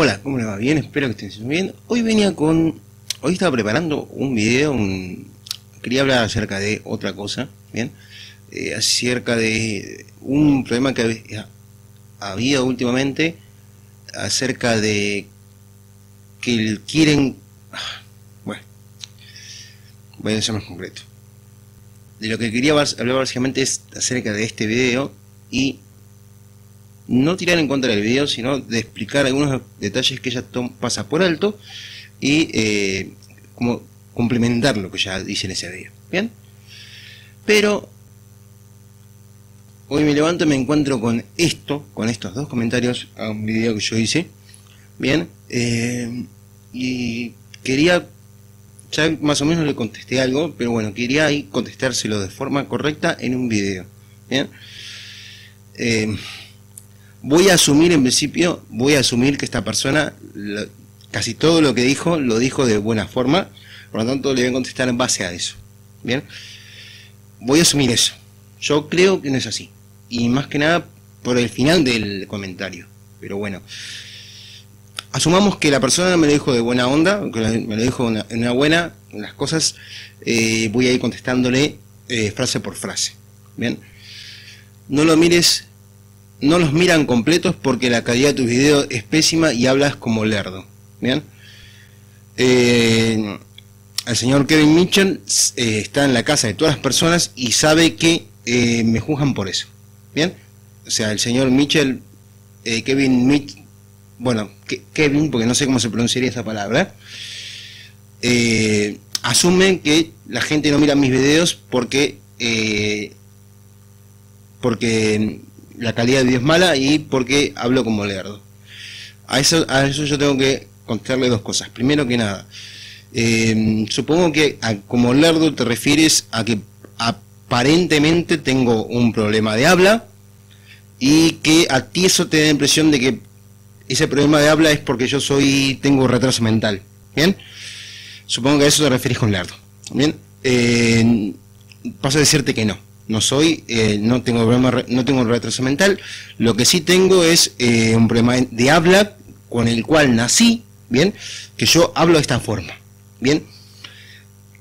Hola, ¿cómo le va? Bien, espero que estén bien. Hoy venía con... Hoy estaba preparando un video, quería hablar acerca de otra cosa, ¿bien? Eh, acerca de un problema que había últimamente, acerca de que quieren... Bueno, voy a ser más concreto. De lo que quería hablar básicamente es acerca de este video y no tirar en contra del video, sino de explicar algunos detalles que ella pasa por alto y eh, como complementar lo que ya dice en ese video. ¿Bien? Pero hoy me levanto y me encuentro con esto, con estos dos comentarios a un video que yo hice. Bien, eh, y quería, ya más o menos le contesté algo, pero bueno, quería ahí contestárselo de forma correcta en un video. Bien. Eh, voy a asumir en principio, voy a asumir que esta persona, casi todo lo que dijo, lo dijo de buena forma, por lo tanto le voy a contestar en base a eso. Bien, voy a asumir eso. Yo creo que no es así. Y más que nada por el final del comentario. Pero bueno, asumamos que la persona me lo dijo de buena onda, que me lo dijo en una buena, las cosas, eh, voy a ir contestándole eh, frase por frase. Bien, no lo mires no los miran completos porque la calidad de tus videos es pésima y hablas como lerdo. ¿Bien? Eh, el señor Kevin Mitchell eh, está en la casa de todas las personas y sabe que eh, me juzgan por eso. ¿Bien? O sea, el señor Mitchell, Kevin Mitchell, bueno, Kevin, porque no sé cómo se pronunciaría esa palabra, asume que la gente no mira mis videos porque porque la calidad de video es mala y porque hablo como lerdo. A eso, a eso yo tengo que contarle dos cosas. Primero que nada, em, supongo que como lerdo te refieres a que aparentemente tengo un problema de habla y que a ti eso te da la impresión de que ese problema de habla es porque yo soy tengo retraso mental. ¿Bien? Supongo que a eso te refieres con lerdo. ¿Bien? Eh, paso a decirte que no no soy, eh, no tengo problema, no tengo retraso mental, lo que sí tengo es eh, un problema de habla con el cual nací, bien, que yo hablo de esta forma, bien.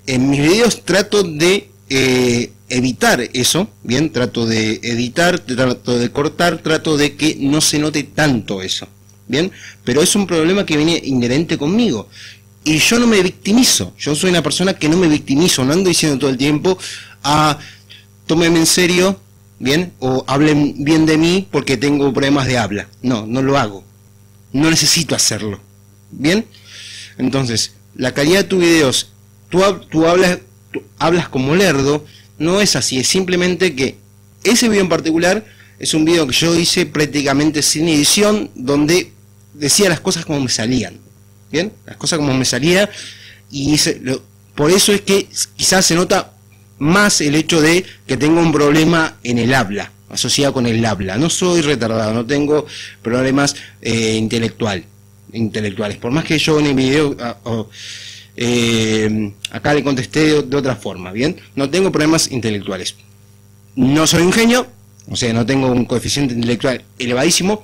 En mis videos trato de eh, evitar eso, bien, trato de editar, trato de cortar, trato de que no se note tanto eso, bien, pero es un problema que viene inherente conmigo. Y yo no me victimizo, yo soy una persona que no me victimizo, no ando diciendo todo el tiempo, ah, tómenme en serio, ¿bien? O hablen bien de mí porque tengo problemas de habla. No, no lo hago. No necesito hacerlo. ¿Bien? Entonces, la calidad de tus videos, tú, hablas, hablas como lerdo, no es así, es simplemente que ese video en particular es un video que yo hice prácticamente sin edición, donde decía las cosas como me salían. ¿Bien? Las cosas como me salían y por eso es que quizás se nota más el hecho de que tengo un problema en el habla, asociado con el habla. No soy retardado, no tengo problemas eh, intelectual, intelectuales. Por más que yo en el video ah, eh, acá le contesté de, otra forma, ¿bien? No tengo problemas intelectuales. No soy un genio, o sea, no tengo un coeficiente intelectual elevadísimo,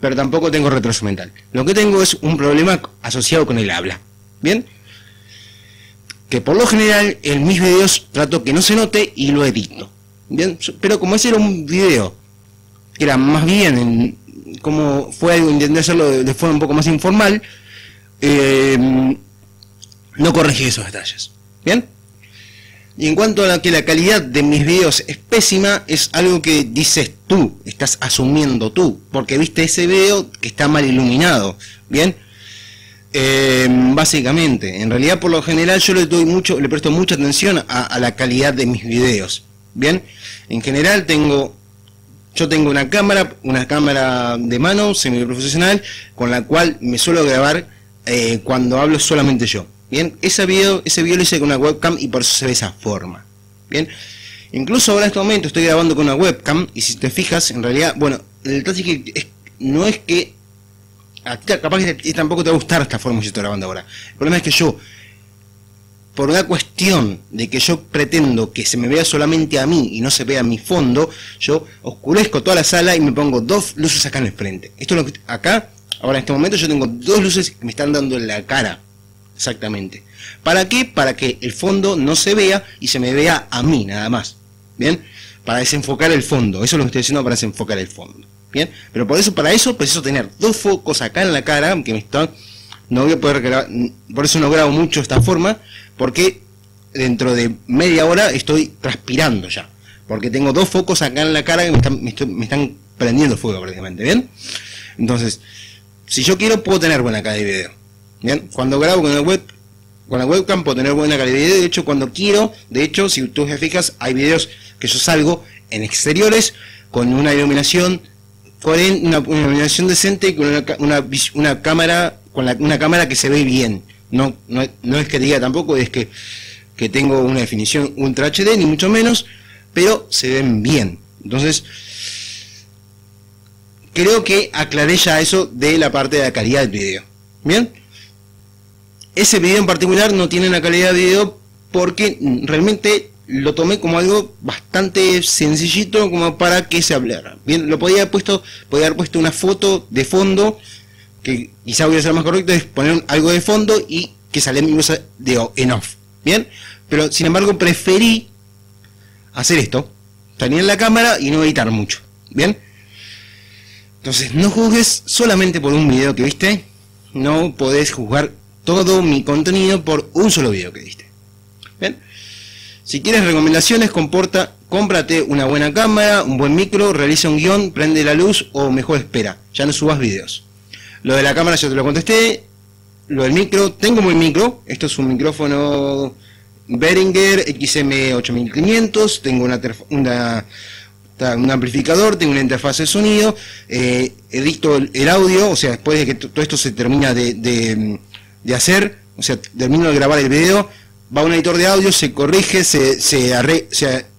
pero tampoco tengo retraso mental. Lo que tengo es un problema asociado con el habla, ¿bien? Que por lo general en mis videos trato que no se note y lo edito. Bien, pero como ese era un video que era más bien como fue algo, intenté hacerlo de, forma un poco más informal, eh, no corregí esos detalles. Bien. Y en cuanto a la que la calidad de mis videos es pésima, es algo que dices tú, estás asumiendo tú, porque viste ese video que está mal iluminado. Bien. Eh, básicamente, en realidad por lo general yo le doy mucho, le presto mucha atención a, la calidad de mis videos. Bien, en general tengo, yo tengo una cámara, una cámara de mano semiprofesional con la cual me suelo grabar eh, cuando hablo solamente yo. Bien, ese video, ese video lo hice con una webcam y por eso se ve esa forma. Bien, incluso ahora en este momento estoy grabando con una webcam y si te fijas, en realidad, bueno, el detalle que es, no es que capaz que tampoco te va a gustar esta forma que estoy grabando ahora. El problema es que yo, por una cuestión de que yo pretendo que se me vea solamente a mí y no se vea mi fondo, yo oscurezco toda la sala y me pongo dos luces acá en el frente. Esto es lo que acá Ahora en este momento yo tengo dos luces que me están dando en la cara. Exactamente. ¿Para qué? Para que el fondo no se vea y se me vea a mí nada más. ¿Bien? Para desenfocar el fondo. Eso es lo que estoy haciendo para desenfocar el fondo. ¿Bien? Pero por eso, para eso preciso tener dos focos acá en la cara que me están... No voy a poder grabar, por eso no grabo mucho esta forma, porque dentro de media hora estoy transpirando ya. Porque tengo dos focos acá en la cara que me están, me, están prendiendo fuego prácticamente, ¿bien? Entonces, si yo quiero puedo tener buena calidad de video. ¿Bien? Cuando grabo con, el web, con la webcam puedo tener buena calidad de video. De hecho, cuando quiero, de hecho, si tú te fijas, hay videos que yo salgo en exteriores con una iluminación, con una, iluminación decente y con una, una, cámara, con una cámara que se ve bien. No, no, no es que diga tampoco, es que que tengo una definición Ultra HD, ni mucho menos, pero se ven bien. Entonces, creo que aclaré ya eso de la parte de la calidad del video. Bien, ese video en particular no tiene una calidad de video porque realmente lo tomé como algo bastante sencillito como para que se hablara. Bien, lo podía haber puesto, podía haber puesto una foto de fondo, que quizá voy a ser más correcto, es poner algo de fondo y que sale mi de en off. Bien, pero sin embargo preferí hacer esto, salir en la cámara y no editar mucho. Bien, entonces no juzgues solamente por un video que viste, no podés juzgar todo mi contenido por un solo video que viste. Bien, si quieres recomendaciones, comporta, cómprate una buena cámara, un buen micro, realiza un guion, prende la luz o mejor espera, ya no subas videos. Lo de la cámara ya te lo contesté, lo del micro, tengo un micro, esto es un micrófono Behringer XM8500, tengo una, una, un amplificador, tengo una interfaz de sonido, eh, edito el, audio, o sea, después de que todo esto se termina de, de, hacer, o sea, termino de grabar el video, va a un editor de audio, se corrige, se, se,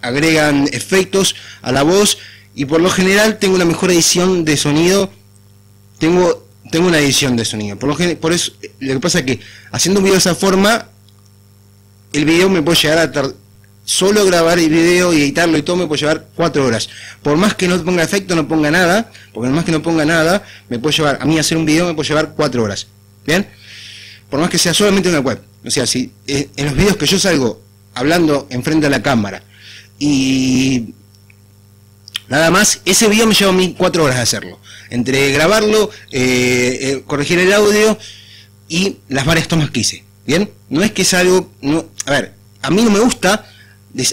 agregan efectos a la voz y por lo general tengo una mejor edición de sonido, tengo tengo una edición de sonido. Por, lo por eso, lo que pasa es que haciendo un video de esa forma, el video me puede llegar a tardar, solo grabar el video y editarlo y todo me puede llevar cuatro horas. Por más que no ponga efecto, no ponga nada, porque por más que no ponga nada, me puede llevar, a mí hacer un video me puede llevar cuatro horas. ¿Bien? Por más que sea solamente una web. O sea, si eh, en los videos que yo salgo hablando enfrente a la cámara y Nada más, ese video me lleva a mí cuatro horas de hacerlo. Entre grabarlo, eh, eh, corregir el audio y las varias tomas que hice. ¿Bien? No es que es algo... A ver, a mí no me gusta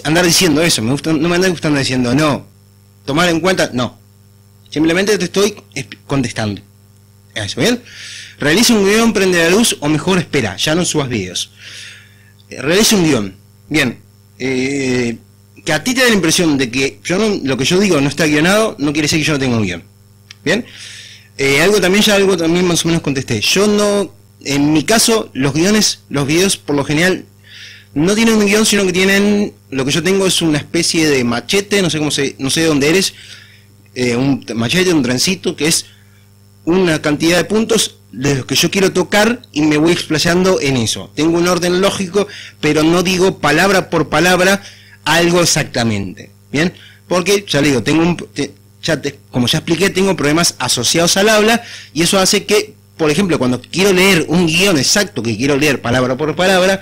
andar diciendo eso. Me gusta, no me anda gustando diciendo no. Tomar en cuenta, no. Simplemente te estoy contestando. Eso, ¿bien? Realiza un guion, prende la luz o mejor espera, ya no subas videos. Eh, realiza un guion. Bien. Eh, que a ti te da la impresión de que yo no, lo que yo digo no está guionado, no quiere decir que yo no tenga un guion. ¿Bien? Eh, algo también, ya algo también más o menos contesté. Yo no, en mi caso, los guiones, los videos por lo general no tienen un guion, sino que tienen, lo que yo tengo es una especie de machete, no sé cómo se, no sé de dónde eres, un machete, un trencito, que es una cantidad de puntos de los que yo quiero tocar y me voy explayando en eso. Tengo un orden lógico, pero no digo palabra por palabra, algo exactamente. ¿Bien? Porque, ya le digo, tengo un, como ya expliqué, tengo problemas asociados al habla y eso hace que, por ejemplo, cuando quiero leer un guion exacto, que quiero leer palabra por palabra,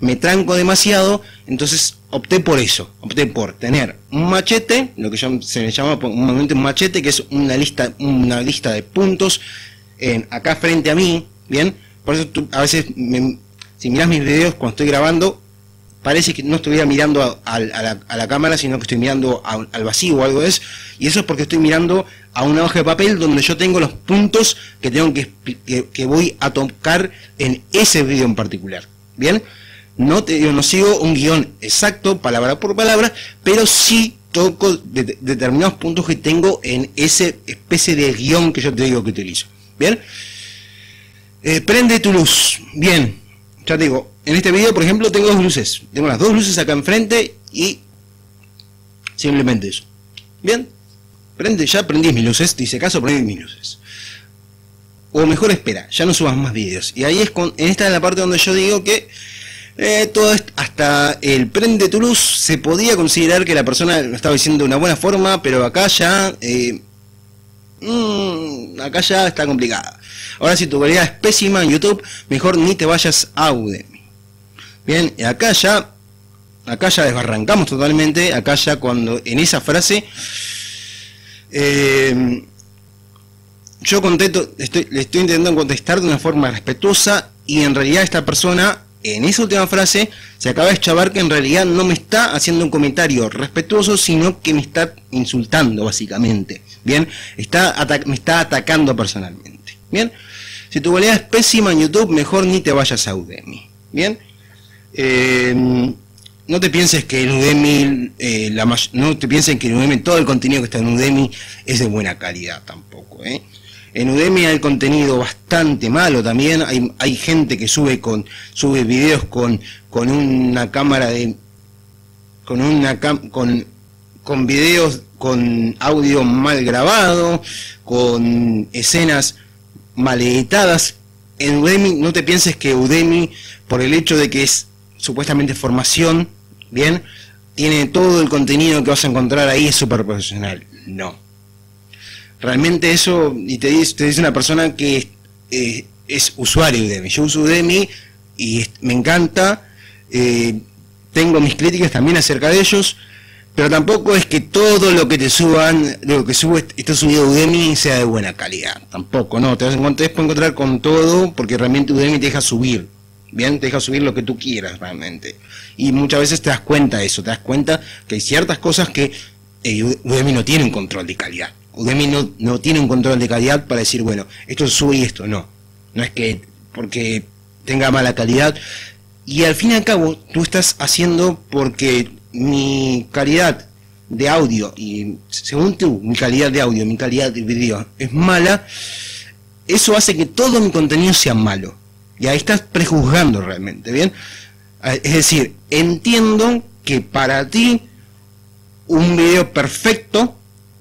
me tranco demasiado, entonces opté por eso, opté por tener un machete, lo que se le llama un machete, que es una lista, una lista de puntos acá frente a mí, ¿bien? Por eso tú, a veces, si miras mis videos cuando estoy grabando, parece que no estuviera mirando a, la, cámara, sino que estoy mirando al vacío o algo de eso. Y eso es porque estoy mirando a una hoja de papel donde yo tengo los puntos que tengo que, que, voy a tocar en ese vídeo en particular. Bien, no, te, yo no sigo un guion exacto, palabra por palabra, pero sí toco determinados puntos que tengo en ese especie de guion que yo te digo que utilizo. Bien, eh, prende tu luz. Bien, ya te digo, en este video, por ejemplo, tengo dos luces. Tengo las dos luces acá enfrente y simplemente eso. Bien, prende, ya prendí mis luces, dice caso, prendí mis luces. O mejor espera, ya no subas más vídeos. Y ahí es con, esta es la parte donde yo digo que eh, todo esto, hasta el prende tu luz se podía considerar que la persona lo estaba diciendo de una buena forma, pero acá ya eh, mm, acá ya está complicada. Ahora si tu calidad es pésima en YouTube, mejor ni te vayas a Udemy. Bien, y acá ya, acá ya desbarrancamos totalmente, acá ya cuando en esa frase, eh, yo contesto, estoy, le estoy intentando contestar de una forma respetuosa y en realidad esta persona en esa última frase se acaba de chavar que en realidad no me está haciendo un comentario respetuoso, sino que me está insultando básicamente. Bien, está me está atacando personalmente. Bien, si tu calidad es pésima en YouTube, mejor ni te vayas a Udemy. Bien, eh, no te pienses que Udemy, eh, no te pienses que Udemy todo el contenido que está en Udemy es de buena calidad tampoco. ¿eh? En Udemy hay contenido bastante malo también, hay, hay gente que sube con sube videos con, con una cámara de con una con con videos con audio mal grabado, con escenas mal editadas. En Udemy no te pienses que Udemy por el hecho de que es supuestamente formación, bien, tiene todo el contenido que vas a encontrar ahí es súper profesional. No realmente eso, y te dice, te dice una persona que eh, es usuario de Udemy. Yo uso Udemy y me encanta, eh, tengo mis críticas también acerca de ellos, pero tampoco es que todo lo que te suban, lo que sube está subido a Udemy sea de buena calidad. Tampoco, no, te vas a encontrar, encontrar con todo porque realmente Udemy te deja subir. Bien, te deja subir lo que tú quieras realmente. Y muchas veces te das cuenta de eso, te das cuenta que hay ciertas cosas que eh, Udemy no tiene un control de calidad. Udemy no, no tiene un control de calidad para decir, bueno, esto sube y esto no. No es que porque tenga mala calidad. Y al fin y al cabo, tú estás haciendo porque mi calidad de audio, y según tú, mi calidad de audio, mi calidad de video es mala, eso hace que todo mi contenido sea malo. Y ahí estás prejuzgando realmente, ¿bien? Es decir, entiendo que para ti un video perfecto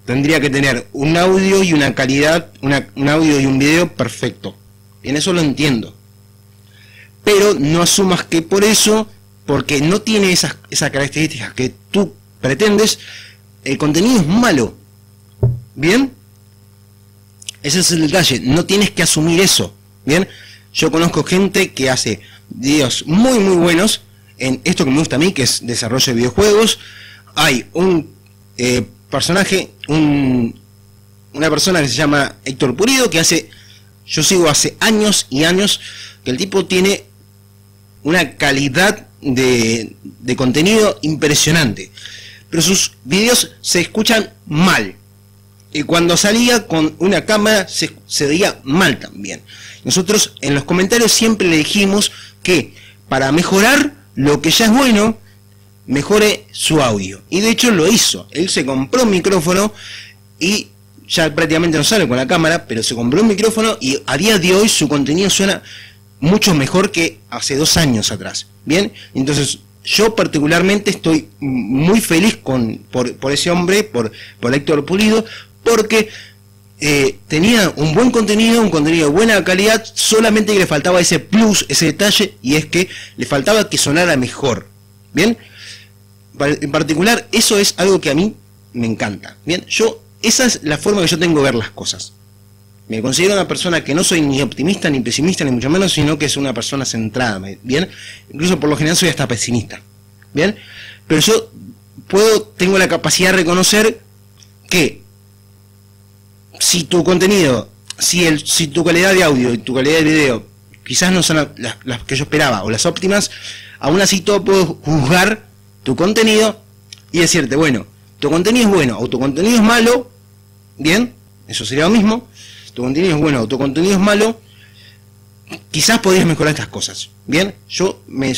tendría que tener un audio y una calidad, un audio y un video perfecto. En eso lo entiendo. Pero no asumas que por eso, porque no tiene esas, esas características que tú pretendes, el contenido es malo. ¿Bien? Ese es el detalle. No tienes que asumir eso. ¿Bien? Yo conozco gente que hace videos muy, muy buenos en esto que me gusta a mí, que es desarrollo de videojuegos. Hay un eh, personaje, un, una persona que se llama Héctor Purido, que hace, yo sigo hace años y años, que el tipo tiene una calidad de, de contenido impresionante. Pero sus vídeos se escuchan mal. Y cuando salía con una cámara se, se veía mal también. Nosotros en los comentarios siempre le dijimos que para mejorar lo que ya es bueno, mejore su audio. Y de hecho lo hizo. Él se compró un micrófono y ya prácticamente no sale con la cámara, pero se compró un micrófono y a día de hoy su contenido suena mucho mejor que hace dos años atrás. Bien, entonces yo particularmente estoy muy feliz con, por, ese hombre, por, por Héctor Pulido, porque eh, tenía un buen contenido, un contenido de buena calidad, solamente que le faltaba ese plus, ese detalle, y es que le faltaba que sonara mejor. Bien, en particular, eso es algo que a mí me encanta. Bien, yo, esa es la forma que yo tengo de ver las cosas. Me considero una persona que no soy ni optimista ni pesimista, ni mucho menos, sino que es una persona centrada. Bien, incluso por lo general soy hasta pesimista. Bien, pero yo puedo, tengo la capacidad de reconocer que si tu contenido, si, el, si tu calidad de audio y tu calidad de video quizás no son las, las que yo esperaba o las óptimas, aún así todo puedo juzgar tu contenido y decirte, bueno, tu contenido es bueno o tu contenido es malo, bien, eso sería lo mismo, tu contenido es bueno o tu contenido es malo, quizás podrías mejorar estas cosas, bien, yo me,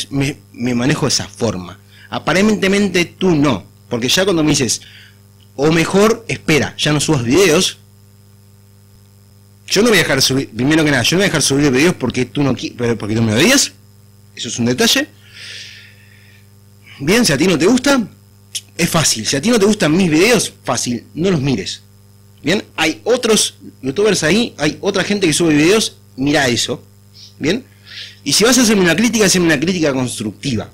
manejo de esa forma, aparentemente tú no, porque ya cuando me dices, o mejor, espera, ya no subas videos, yo no voy a dejar subir, primero que nada, yo no voy a dejar subir videos porque tú no porque tú me odias, eso es un detalle, Bien, si a ti no te gusta, es fácil. Si a ti no te gustan mis videos, fácil, no los mires. Bien, hay otros youtubers ahí, hay otra gente que sube videos, mira eso. Bien, y si vas a hacerme una crítica, hazme una crítica constructiva.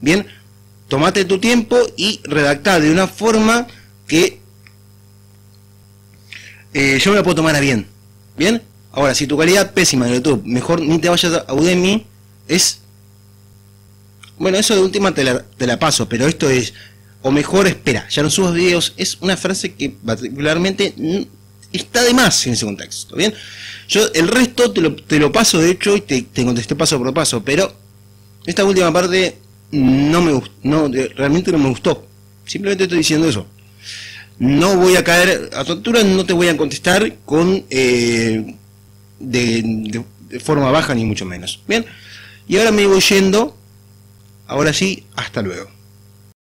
Bien, tomate tu tiempo y redacta de una forma que eh, yo me la puedo tomar a bien. ¿Bien? Ahora, si tu calidad pésima de YouTube, mejor ni te vayas a Udemy, es... Bueno, eso de última te la, paso, pero esto es... O mejor espera, ya no subas videos. Es una frase que particularmente está de más en ese contexto. ¿Bien? Yo el resto te lo, te lo paso, de hecho, y te, te contesté paso por paso, pero esta última parte no me no, realmente no me gustó. Simplemente estoy diciendo eso. No voy a caer a tu altura, no te voy a contestar con eh, de, de, forma baja ni mucho menos. Bien, y ahora me voy yendo. Ahora sí, hasta luego.